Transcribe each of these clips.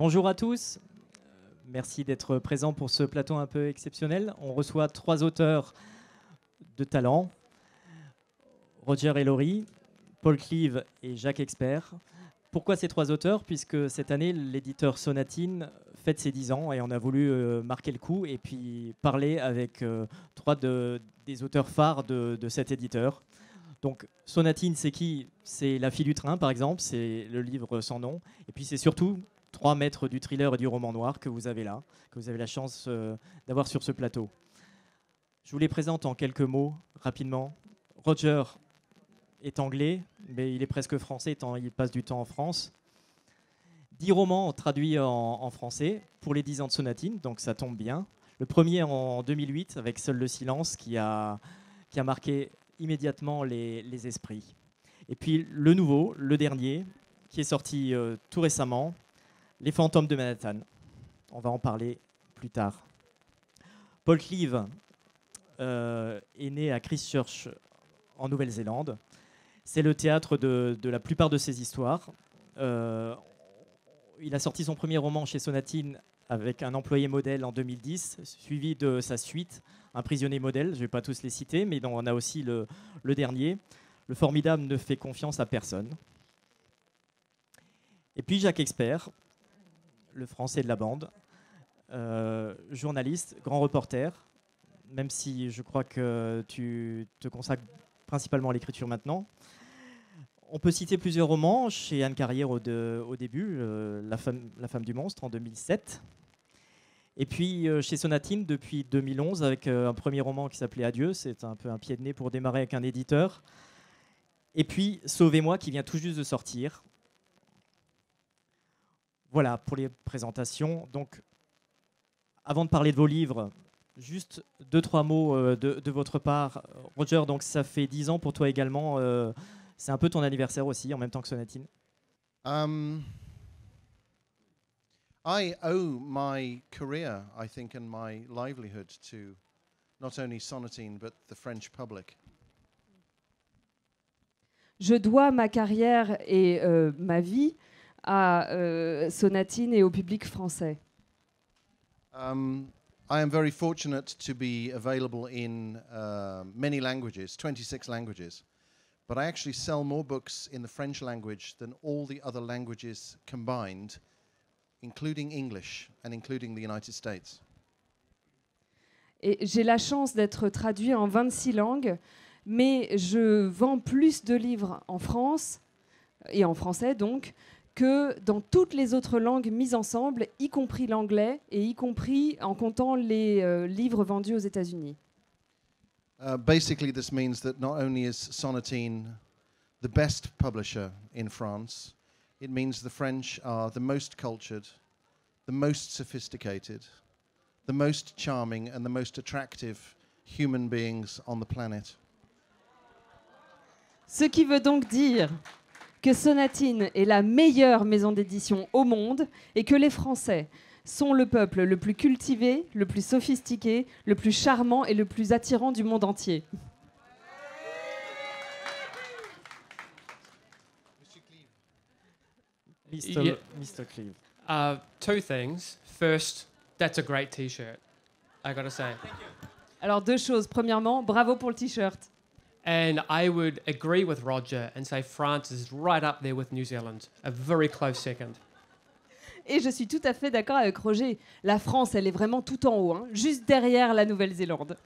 Bonjour à tous. Euh, Merci d'être présents pour ce plateau un peu exceptionnel. On reçoit trois auteurs de talent Roger Laurie, Paul Cleave et Jacques Expert. Pourquoi ces trois auteurs? Puisque cette année, l'éditeur Sonatine fête ses 10 ans et on a voulu euh, marquer le coup et puis parler avec euh, trois de- des auteurs phares de, de cet éditeur. Donc Sonatine, c'est qui? C'est La fille du train, par exemple, c'est le livre sans nom. Et puis c'est surtout trois maîtres du thriller et du roman noir que vous avez là, que vous avez la chance euh, d'avoir sur ce plateau. Je vous les présente en quelques mots, rapidement. Roger est anglais, mais il est presque français, tant il passe du temps en France. Dix romans traduits en, français pour les 10 ans de Sonatine, donc ça tombe bien. Le premier en 2008 avec Seul le silence qui a, qui a marqué immédiatement les, les esprits. Et puis le nouveau, le dernier, qui est sorti euh, tout récemment, Les fantômes de Manhattan. On va en parler plus tard. Paul Cleave euh, est né à Christchurch en Nouvelle-Zélande. C'est le théâtre de, la plupart de ses histoires. Euh, il a sorti son premier roman chez Sonatine avec un employé modèle en 2010, suivi de sa suite, Un prisonnier modèle. Je ne vais pas tous les citer, mais on a aussi le, le dernier. Le formidable ne fait confiance à personne. Et puis Jacques Expert, le français de la bande, euh, journaliste, grand reporter, même si je crois que tu te consacres principalement à l'écriture maintenant. On peut citer plusieurs romans chez Anne Carrière au, début, euh, la, femme, du monstre en 2007. Et puis euh, chez Sonatine depuis 2011 avec un premier roman qui s'appelait Adieu, c'est un peu un pied de nez pour démarrer avec un éditeur. Et puis Sauvez-moi qui vient tout juste de sortir. Voilà pour les présentations. Donc avant de parler de vos livres, juste deux, trois mots euh, de, de votre part. Roger, donc ça fait dix ans pour toi également. euh, c'est un peu ton anniversaire aussi, en même temps que Sonatine. Um, I owe my career, I think, and my livelihood to not only Sonatine but the French public. Je dois ma carrière et euh, ma vie à euh, Sonatine et au public français. Um, I am very fortunate to be available in uh, many languages, 26 languages, but I actually sell more books in the French language than all the other languages combined, including English and including the United States. Et j'ai la chance d'être traduit en 26 langues, mais je vends plus de livres en France, et en français donc, que dans toutes les autres langues mises ensemble, y compris l'anglais, et y compris en comptant les euh, livres vendus aux États-Unis. Uh, basically, this means that not only is Sonatine the best publisher in France, it means the French are the most cultured, the most sophisticated, the most charming, and the most attractive human beings on the planet. Ce qui veut donc dire que Sonatine est la meilleure maison d'édition au monde et que les Français sont le peuple le plus cultivé, le plus sophistiqué, le plus charmant et le plus attirant du monde entier. Mr. Yeah. Mr. Uh, two things. First, that's a great T-shirt. I gotta say. Alors deux choses. Premièrement, bravo pour le t-shirt. And I would agree with Roger and say France is right up there with New Zealand, a very close second. Et je suis tout à fait d'accord avec Roger. La France, elle est vraiment tout en haut, hein, juste derrière la Nouvelle-Zélande.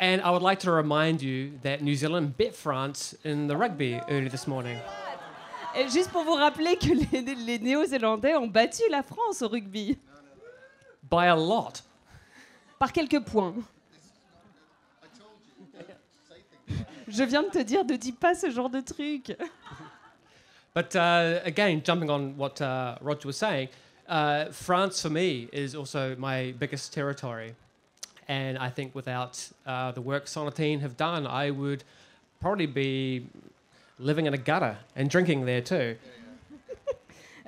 And I would like to remind you that New Zealand beat France in the rugby early this morning. Et juste pour vous rappeler que les, les Néo-Zélandais ont battu la France au rugby. By a lot. Par quelques points. Je viens de te dire, ne dis pas ce genre de truc. But uh, again, jumping on what uh, Roger was saying, uh, France for me is also my biggest territory. And I think without uh, the work Sonatine have done, I would probably be living in a gutter and drinking there too.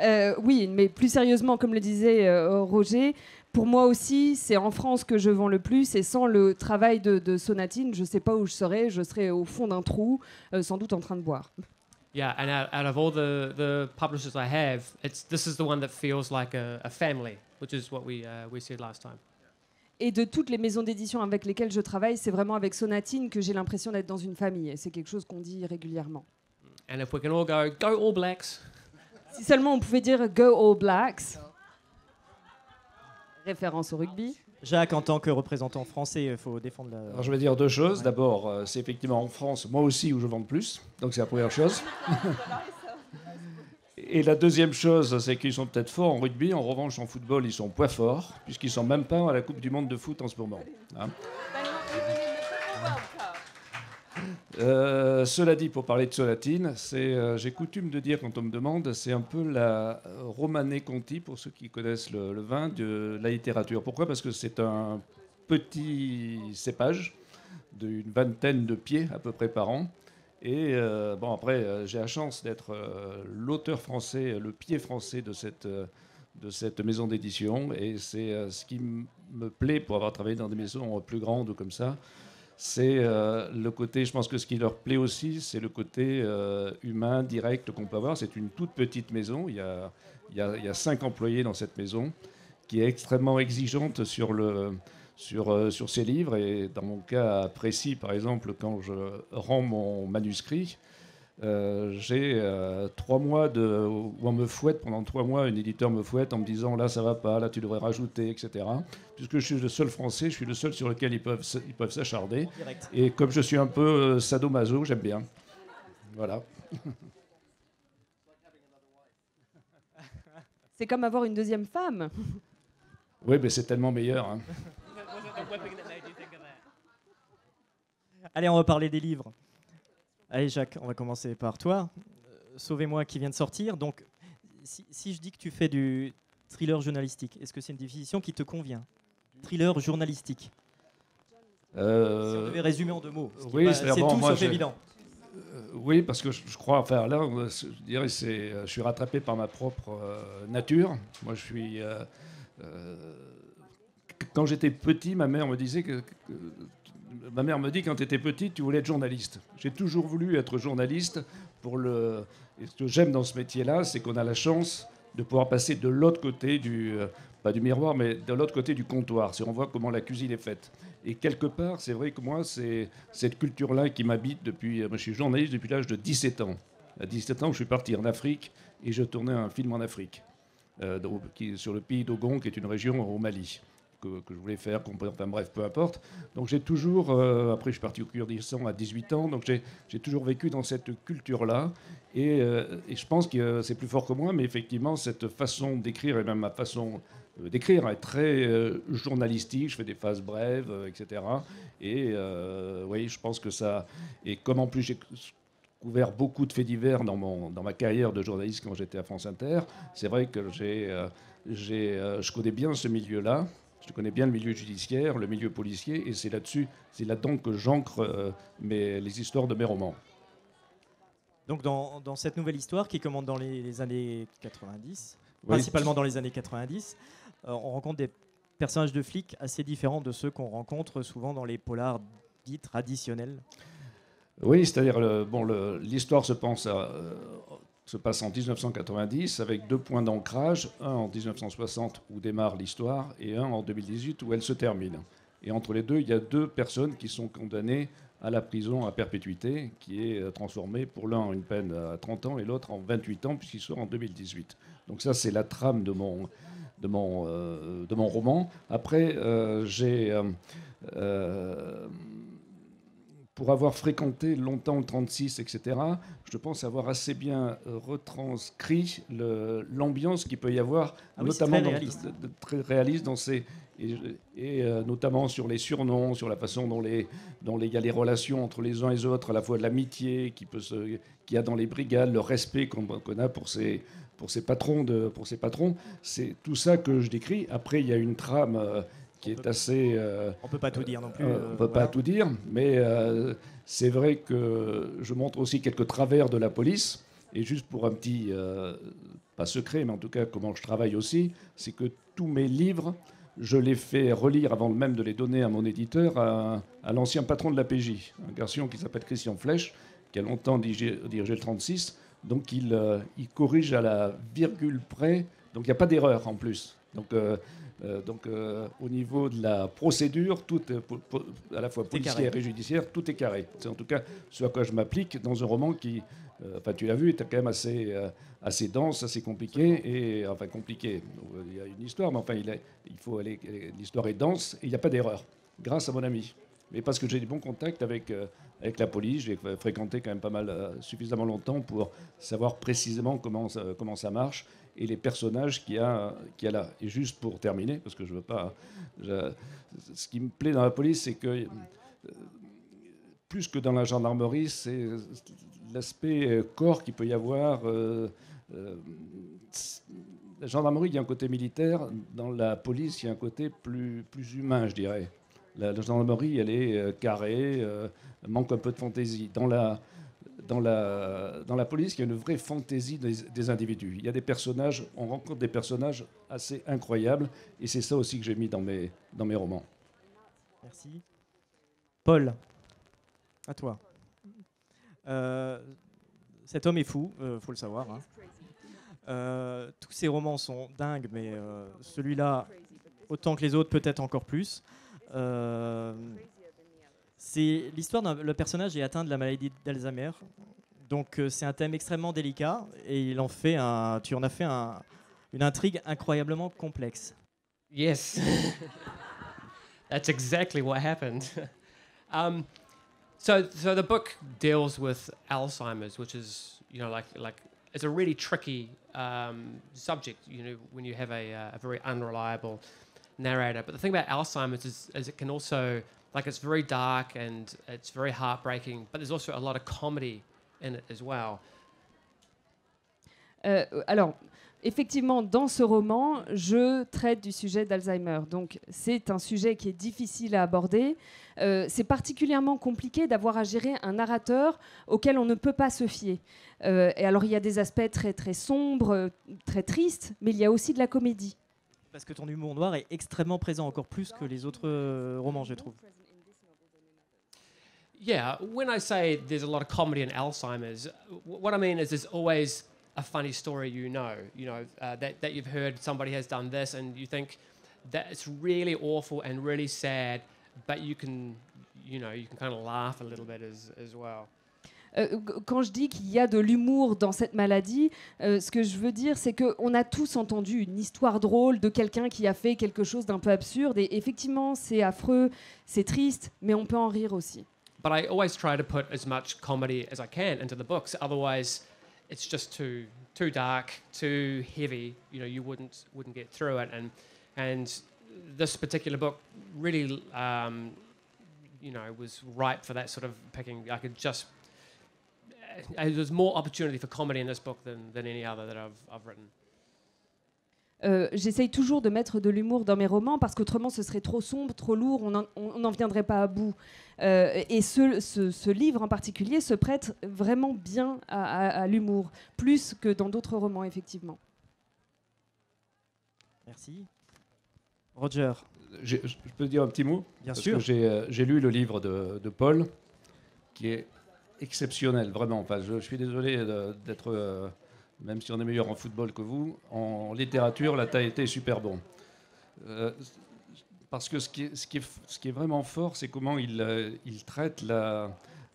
Euh, oui, mais plus sérieusement, comme le disait euh, Roger, pour moi aussi, c'est en France que je vends le plus. Et sans le travail de, de Sonatine, je ne sais pas où je serais. Je serais au fond d'un trou, euh, sans doute en train de boire. Yeah, and out, out of all the, the publishers I have, it's this is the one that feels like a, a family, which is what we uh, we said last time. Et de toutes les maisons d'édition avec lesquelles je travaille, c'est vraiment avec Sonatine que j'ai l'impression d'être dans une famille. Et c'est quelque chose qu'on dit régulièrement. And if we can all go, go All Blacks, Si seulement on pouvait dire Go All Blacks, référence au rugby. Jacques, en tant que représentant français, il faut défendre la. Alors je vais dire deux choses. D'abord, euh, c'est effectivement en France, moi aussi, où je vends le plus. Donc c'est la première chose. Et la deuxième chose, c'est qu'ils sont peut-être forts en rugby. En revanche, en football, ils sont pas forts, puisqu'ils sont même pas à la Coupe du Monde de foot en ce moment. hein. Euh, cela dit, pour parler de Solatine, euh, j'ai coutume de dire quand on me demande, c'est un peu la Romanée Conti, pour ceux qui connaissent le, vin, de la littérature. Pourquoi? Parce que c'est un petit cépage d'une vingtaine de pieds à peu près par an. Et euh, bon, après, j'ai la chance d'être l'auteur français, le pied français de cette, de cette maison d'édition. Et c'est ce qui me plaît pour avoir travaillé dans des maisons plus grandes comme ça. C'est euh, le côté, je pense que ce qui leur plaît aussi, c'est le côté euh, humain, direct qu'on peut avoir. C'est une toute petite maison. Il y, a, il, y a, il y a cinq employés dans cette maison qui est extrêmement exigeante sur, le, sur, euh, sur ses livres. Et dans mon cas précis, par exemple, quand je rends mon manuscrit, euh, j'ai euh, trois mois de, où on me fouette, pendant trois mois, un éditeur me fouette en me disant là ça va pas, là tu devrais rajouter, etc. Puisque je suis le seul français, je suis le seul sur lequel ils peuvent, ils peuvent s'acharder. Et comme je suis un peu euh, sadomaso, j'aime bien. Voilà. C'est comme avoir une deuxième femme. Oui, mais c'est tellement meilleur. hein. Allez, on va parler des livres. Allez, Jacques, on va commencer par toi. Euh, Sauvez-moi qui vient de sortir. Donc, si, si je dis que tu fais du thriller journalistique, est-ce que c'est une définition qui te convient? Thriller journalistique. Si on Euh, devait résumer en deux mots. ce oui, c'est tout moi, sauf évident. Euh, oui, parce que je, crois, enfin là, je dirais, c'est, euh, je suis rattrapé par ma propre euh, nature. Moi, je suis. euh, euh, quand j'étais petit, ma mère me disait que, que- ma mère me dit quand tu étais petit, tu voulais être journaliste. J'ai toujours voulu être journaliste pour le. Ce que j'aime dans ce métier-là, c'est qu'on a la chance de pouvoir passer de l'autre côté du, euh, pas du miroir, mais de l'autre côté du comptoir. Si on voit comment la cuisine est faite. Et quelque part, c'est vrai que moi, c'est cette culture-là qui m'habite depuis. euh, je suis journaliste depuis l'âge de 17 ans. À 17 ans, je suis parti en Afrique et je tournais un film en Afrique, euh, sur le pays d'Ogon, qui est une région au Mali, que, je voulais faire. Enfin bref, peu importe. Donc j'ai toujours. euh, après, je suis parti au Kurdistan à 18 ans, donc j'ai toujours vécu dans cette culture-là. Et, euh, et je pense que c'est plus fort que moi, mais effectivement, cette façon d'écrire et même ma façon euh, d'écrire est très journalistique. Je fais des phases brèves, etc. Et oui, je pense que ça. Et comme en plus j'ai couvert beaucoup de faits divers dans, ma carrière de journaliste quand j'étais à France Inter, c'est vrai que je connais bien ce milieu-là. Je connais bien le milieu judiciaire, le milieu policier, et c'est là-dessus, c'est là-dedans que j'ancre euh, les histoires de mes romans. Donc, dans, dans cette nouvelle histoire qui commence dans les, les années 90, Oui. principalement dans les années 90, euh, on rencontre des personnages de flics assez différents de ceux qu'on rencontre souvent dans les polars dits traditionnels. Oui, c'est-à-dire le- bon, le- l'histoire se, pense à, euh, se passe en 1990 avec deux points d'ancrage, un en 1960 où démarre l'histoire et un en 2018 où elle se termine. Et entre les deux, il y a deux personnes qui sont condamnées à la prison à perpétuité, qui est euh, transformée pour l'un en une peine à 30 ans et l'autre en 28 ans puisqu'il sort en 2018. Donc ça, c'est la trame de mon, de mon, euh, de mon roman. Après, euh, j'ai... pour avoir fréquenté longtemps le 36, etc., je pense avoir assez bien euh, retranscrit l'ambiance qu'il peut y avoir, Ah oui, notamment très dans- réaliste. très réaliste dans ces et, et, euh, notamment sur les surnoms, sur la façon dont les dont les- il y a les relations entre les uns et les autres, à la fois de l'amitié qui peut se qu'il y a dans les brigades, le respect qu'on a pour ses pour ses patrons de pour ses patrons, c'est tout ça que je décris. Après, il y a une trame euh, qui est assez euh, On peut pas tout dire non plus. euh, euh, on ne peut voilà. pas tout dire, mais c'est vrai que je montre aussi quelques travers de la police. Et juste pour un petit, euh, pas secret, mais en tout cas comment je travaille aussi, c'est que tous mes livres, je les fais relire avant même de les donner à mon éditeur, à, à l'ancien patron de la PJ, un garçon qui s'appelle Christian Flech, qui a longtemps dirigé, dirigé le 36. Donc il, euh, il corrige à la virgule près, donc il n'y a pas d'erreur en plus. Donc, euh, euh, donc euh, au niveau de la procédure, tout est, po- po- à la fois policière et judiciaire, tout est carré. C'est en tout cas ce à quoi je m'applique dans un roman qui, euh, enfin tu l'as vu, est quand même assez, assez dense, assez compliqué, et enfin compliqué. Il y a une histoire, mais enfin il, est- il faut aller, l'histoire est dense et il n'y a pas d'erreur, grâce à mon ami. Mais parce que j'ai des bons contacts avec, avec la police, j'ai fréquenté quand même pas mal, suffisamment longtemps pour savoir précisément comment comment ça marche et les personnages qu'il y, a, y a là. Et juste pour terminer, parce que je veux pas. ce qui me plaît dans la police, c'est que euh, plus que dans la gendarmerie, c'est l'aspect euh, corps qu'il peut y avoir. euh, la gendarmerie, il y a un côté militaire. Dans la police, il y a un côté plus, plus humain, je dirais. La, la gendarmerie, elle est carrée, manque un peu de fantaisie. Dans la, dans la, police, il y a une vraie fantaisie des, individus. Il y a des personnages, on rencontre des personnages assez incroyables, et c'est ça aussi que j'ai mis dans mes, dans mes romans. Merci. Paul, à toi. Euh, cet homme est fou, il faut le savoir. hein. Euh, tous ses romans sont dingues, mais euh, celui-là, autant que les autres, peut-être encore plus. C'est l'histoire d'un personnage est atteint de la maladie d'Alzheimer, donc euh, c'est un thème extrêmement délicat et il en fait un, tu en as fait un- une intrigue incroyablement complexe. Yes. That's exactly what happened. um, so, so the book deals with Alzheimer's, which is, you know, like, like it's a really tricky um, subject, you know, when you have a, uh, a very unreliable narrator. But the thing about Alzheimer's is, is it can also, like, it's very dark and it's very heartbreaking, but there's also a lot of comedy in it as well. Euh, alors, effectivement, dans ce roman, je traite du sujet d'Alzheimer. Donc, c'est un sujet qui est difficile à aborder. Euh, c'est particulièrement compliqué d'avoir à gérer un narrateur auquel on ne peut pas se fier. Euh, et alors, il y a des aspects très, très sombres, très tristes, mais il y a aussi de la comédie. Parce que ton humour noir est extrêmement présent, encore plus que les autres romans, je trouve. Yeah, when I say there's a lot of comedy in Alzheimer's, what I mean is there's always a funny story you know, you know, uh, that, that you've heard somebody has done this and you think that it's really awful and really sad, but you can, you know, you can kind of laugh a little bit as, as well. Euh, quand je dis qu'il y a de l'humour dans cette maladie, euh, ce que je veux dire, c'est qu'on a tous entendu une histoire drôle de quelqu'un qui a fait quelque chose d'un peu absurde. Et effectivement, c'est affreux, c'est triste, mais on peut en rire aussi. But I always try to put as much comedy as I can into the books. Otherwise, it's just too too dark, too heavy. You know, you wouldn't wouldn't get through it. And and this particular book really, um, you know, was ripe for that sort of picking. I could just. uh, There's more opportunity for comedy in this book than, than any other that I've, I've written. Euh, J'essaye toujours de mettre de l'humour dans mes romans parce qu'autrement ce serait trop sombre, trop lourd, on n'en- viendrait pas à bout. Euh, et ce, ce- ce livre en particulier se prête vraiment bien à, à- à l'humour, plus que dans d'autres romans, effectivement. Merci. Roger, Je je peux dire un petit mot? Bien Parce sûr. j'ai euh, j'ai lu le livre de, de Paul, qui est exceptionnel, vraiment. Enfin, je, je suis désolé d'être, euh, même si on est meilleur en football que vous, en littérature, tu as été super bon. Euh, parce que ce qui est, vraiment fort, c'est comment il, euh, traite la,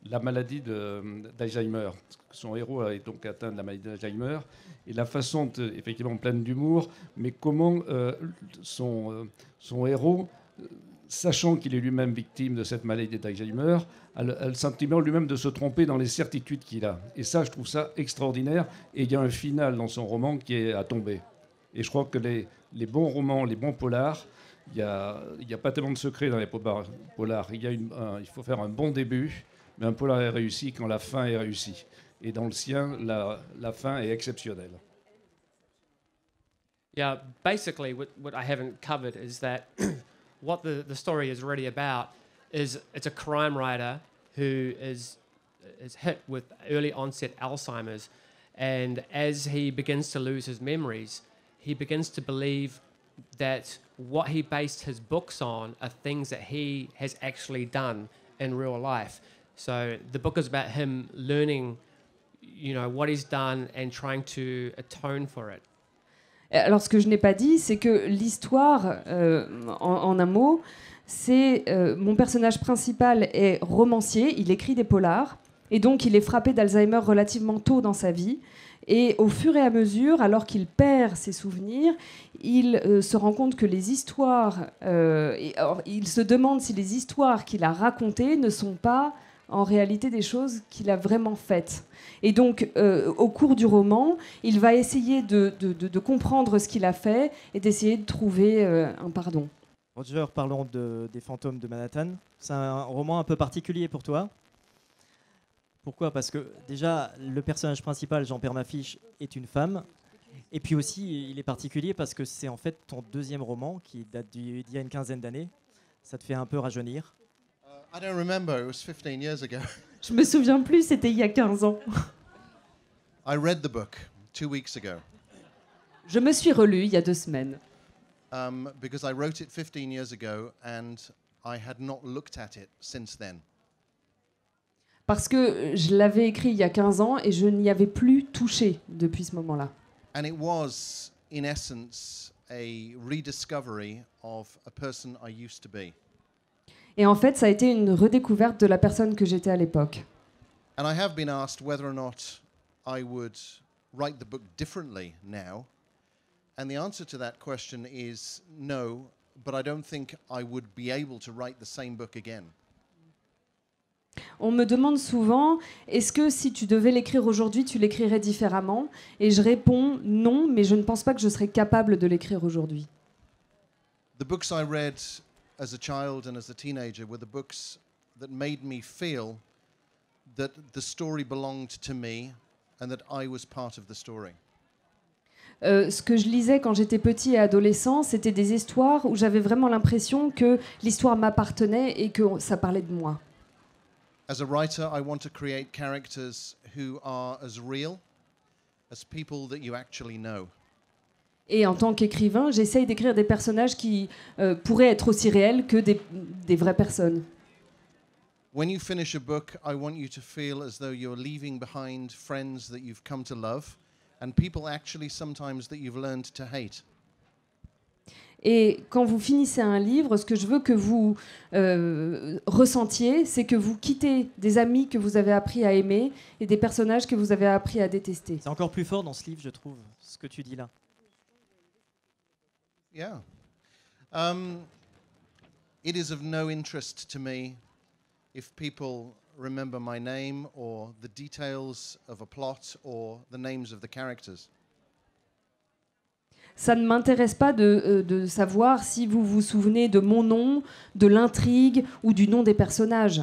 la maladie d'Alzheimer. Son héros est donc atteint de la maladie d'Alzheimer. Et la façon, de- effectivement, pleine d'humour, mais comment euh, son, euh, héros, euh, sachant qu'il est lui-même victime de cette maladie d'Alzheimer, a le, sentiment lui-même de se tromper dans les certitudes qu'il a. Et ça, je trouve ça extraordinaire. Et il y a un final dans son roman qui est à tomber. Et je crois que les, bons romans, les bons polars, il n'y a, pas tellement de secrets dans les polars. Il, faut faire un bon début, mais un polar est réussi quand la fin est réussie. Et dans le sien, la, fin est exceptionnelle. Yeah, basically, what I haven't covered is that what the, the story is really about is it's a crime writer who is, is hit with early onset Alzheimer's. And as he begins to lose his memories, he begins to believe that what he based his books on are things that he has actually done in real life. So the book is about him learning you know, what he's done and trying to atone for it. Alors, ce que je n'ai pas dit, c'est que l'histoire, euh, en, un mot, c'est euh, mon personnage principal est romancier, il écrit des polars, et donc il est frappé d'Alzheimer relativement tôt dans sa vie. Et au fur et à mesure, alors qu'il perd ses souvenirs, il euh, se rend compte que les histoires, euh, il se demande si les histoires qu'il a racontées ne sont pas en réalité des choses qu'il a vraiment faites. Et donc, euh, au cours du roman, il va essayer de, comprendre ce qu'il a fait et d'essayer de trouver euh, un pardon. Roger, parlons de, des fantômes de Manhattan. C'est un roman un peu particulier pour toi. Pourquoi? Parce que déjà, le personnage principal, Jean-Pierre Mafiche, est une femme. Et puis aussi, il est particulier parce que c'est en fait ton deuxième roman qui date d'il y a une quinzaine d'années. Ça te fait un peu rajeunir. I don't remember. It was 15 years ago. Je me souviens plus, c'était il y a 15 ans. I read the book two weeks ago Je me suis relu il y a deux semaines. um, because I wrote it 15 years ago and I had not looked at it since then. Parce que je l'avais écrit il y a 15 ans et je n'y avais plus touché depuis ce moment-là. And it was, in essence, a rediscovery of a person I used to be. Et en fait, ça a été une redécouverte de la personne que j'étais à l'époque. And I have been asked whether or not I would write the book differently now. And the answer to that question is no, but I don't think I would be able to write the same book again. On me demande souvent, est-ce que si tu devais l'écrire aujourd'hui, tu l'écrirais différemment? Et je réponds non, mais je ne pense pas que je serais capable de l'écrire aujourd'hui. The books I read as a child and as a teenager were the books that made me feel that the story belonged to me and that I was part of the story. Euh, ce que je lisais quand j'étais petit et adolescent, c'était des histoires où j'avais vraiment l'impression que l'histoire m'appartenait et que ça parlait de moi. As a writer, I want to create characters who are as real as people that you actually know. Et en tant qu'écrivain, j'essaye d'écrire des personnages qui euh, pourraient être aussi réels que des, des vraies personnes. When you finish a book, I want you to feel as though you're leaving behind friends that you've come to love and people actually sometimes that you've learned to hate. Et quand vous finissez un livre, ce que je veux que vous euh, ressentiez, c'est que vous quittez des amis que vous avez appris à aimer et des personnages que vous avez appris à détester. C'est encore plus fort dans ce livre, je trouve, ce que tu dis là. Yeah. Um, it is of no interest to me if people remember my name or the details of a plot or the names of the characters. Ça ne m'intéresse pas de, euh, de savoir si vous vous souvenez de mon nom, de l'intrigue ou du nom des personnages.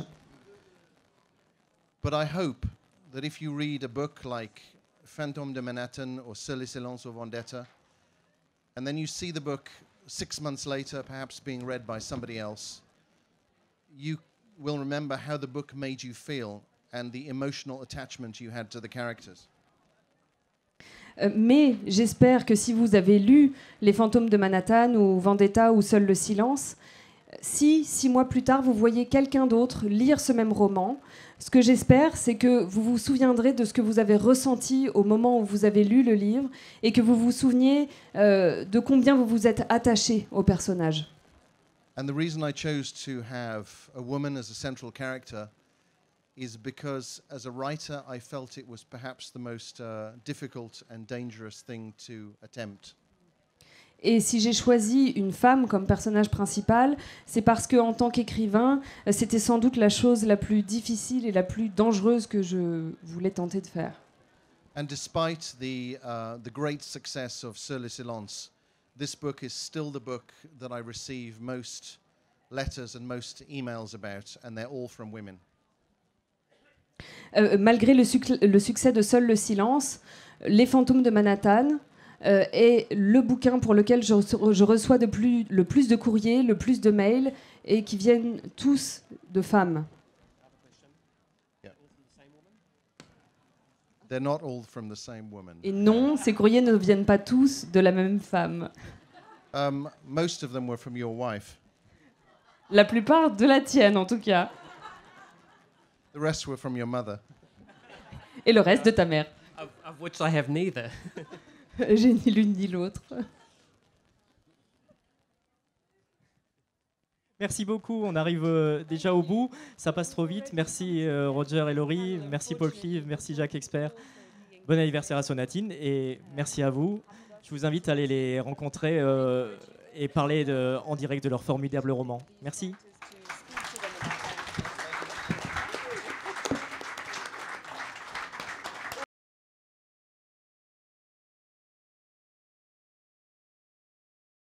But I hope that if you read a book like Phantom de Manhattan or les Silence or Vendetta, and then you see the book six months later, perhaps being read by somebody else, you will remember how the book made you feel and the emotional attachment you had to the characters. Euh, Mais j'espère que si vous avez lu Les fantômes de Manhattan ou Vendetta ou Seul le silence, si six mois plus tard vous voyez quelqu'un d'autre lire ce même roman, ce que j'espère c'est que vous vous souviendrez de ce que vous avez ressenti au moment où vous avez lu le livre et que vous vous souveniez euh, de combien vous vous êtes attaché au personnage. And the reason I chose to have a woman as a central character is because, as a writer, I felt it was perhaps the most uh, difficult and dangerous thing to attempt. Et si j'ai choisi une femme comme personnage principal, c'est parce que en tant qu'écrivain, c'était sans doute la chose la plus difficile et la plus dangereuse que je voulais tenter de faire. And despite the, uh, the great success of Sur les Silence, this book is still the book that I receive most letters and most emails about, and they're all from women. Euh, malgré le, suc- le succès de Seul le silence, Les fantômes de Manhattan euh, est le bouquin pour lequel je, reço- je reçois de plus, le plus de courriers, le plus de mails, et qui viennent tous de femmes. They're not all from the same woman. Et non, ces courriers ne viennent pas tous de la même femme. Um, most of them were from your wife. La plupart de la tienne, en tout cas. The rest were from your mother. Et le reste de ta mère. Of, of which I have neither. J'ai ni l'une ni l'autre. Merci beaucoup, on arrive euh, déjà au bout, ça passe trop vite. Merci euh, Roger et Laurie, merci Paul Clive, merci Jacques Expert. Bon anniversaire à Sonatine et merci à vous. Je vous invite à aller les rencontrer euh, et parler en direct de leur formidable roman. Merci.